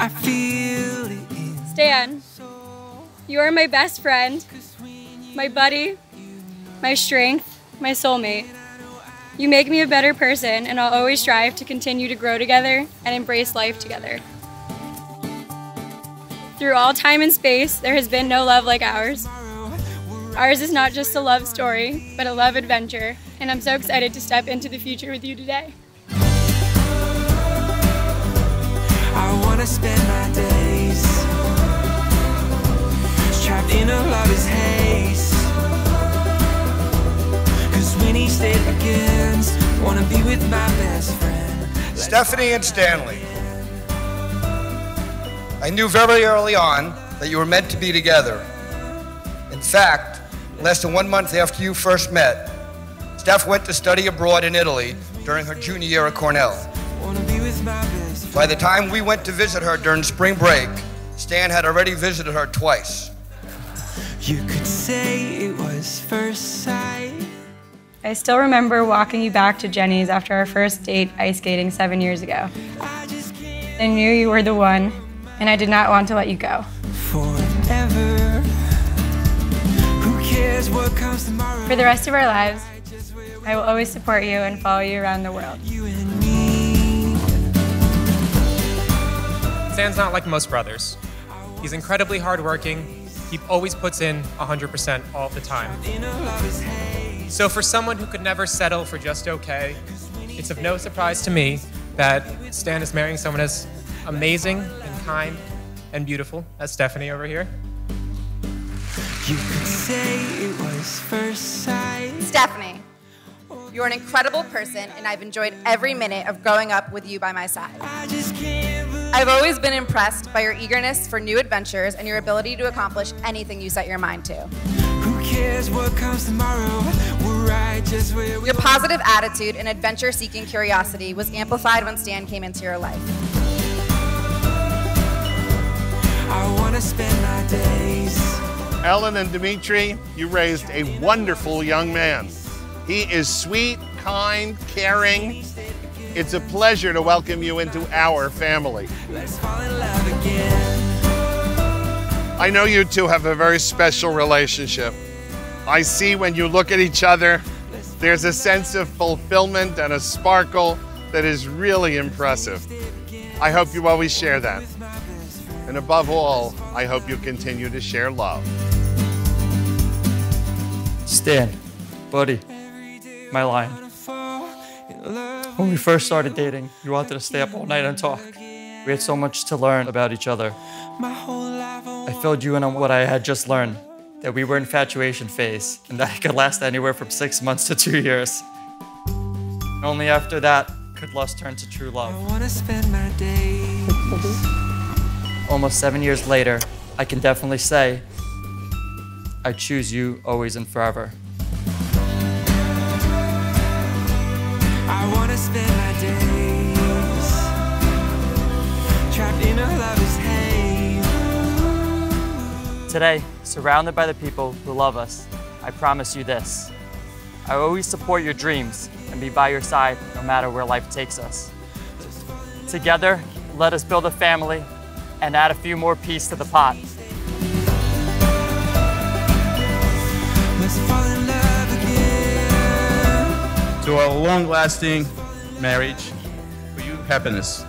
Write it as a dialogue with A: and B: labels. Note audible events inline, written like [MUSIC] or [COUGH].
A: I feel it
B: Stan, you are my best friend, my buddy, my strength, my soulmate. You make me a better person, and I'll always strive to continue to grow together and embrace life together. Through all time and space, there has been no love like ours. Ours is not just a love story, but a love adventure, and I'm so excited to step into the future with you today.
A: I wanna spend my days trapped in a lover's haze. Cause when each day begins, wanna be with my best friend.
C: Stephanie and Stanley. I knew very early on that you were meant to be together. In fact, less than one month after you first met, Steph went to study abroad in Italy during her junior year at Cornell. By the time we went to visit her during spring break, Stan had already visited her twice.
A: You could say it was first sight.
B: I still remember walking you back to Jenny's after our first date ice skating seven years ago.
A: I just can't
B: I knew you were the one, and I did not want to let you go.
A: forever. Who cares what comes tomorrow?
B: For the rest of our lives, I will always support you and follow you around the world.
D: Stan's not like most brothers. He's incredibly hardworking. He always puts in 100% all the time.
A: In a lover's haze.
D: So, for someone who could never settle for just okay, it's of no surprise to me that Stan is marrying someone as amazing and kind and beautiful as Stephanie over here.
A: You could say it was first sight.
E: Stephanie, you're an incredible person, and I've enjoyed every minute of growing up with you by my side.
A: I just can't believe
E: I've always been impressed by your eagerness for new adventures and your ability to accomplish anything you set your mind to.
A: who cares what comes tomorrow. We're right just where we
E: Your positive attitude and adventure seeking curiosity was amplified when Stan came into your life.
A: I wanna spend my days.
F: Ellen and Dimitri, you raised a wonderful young man. He is sweet, kind, caring. It's a pleasure to welcome you into our family.
A: Let's fall in love again.
F: I know you two have a very special relationship. I see when you look at each other, there's a sense of fulfillment and a sparkle that is really impressive. I hope you always share that. And above all, I hope you continue to share love.
G: Stan, buddy, my lion. When we first started dating, you wanted to stay up all night and talk. We had so much to learn about each other.
A: I
G: filled you in on what I had just learned that we were in infatuation phase and that [LAUGHS] it could last anywhere from six months to two years. Only after that could lust turn to true love. Almost seven years later, I can definitely say I choose you always and forever.
A: Spend my days trapped in a lover's haze.
G: Today, surrounded by the people who love us, I promise you this. I will always support your dreams and be by your side no matter where life takes us. Together, let us build a family and add a few more peas to the pot.
A: Let's fall in love again.
H: to a long lasting marriage, for you happiness.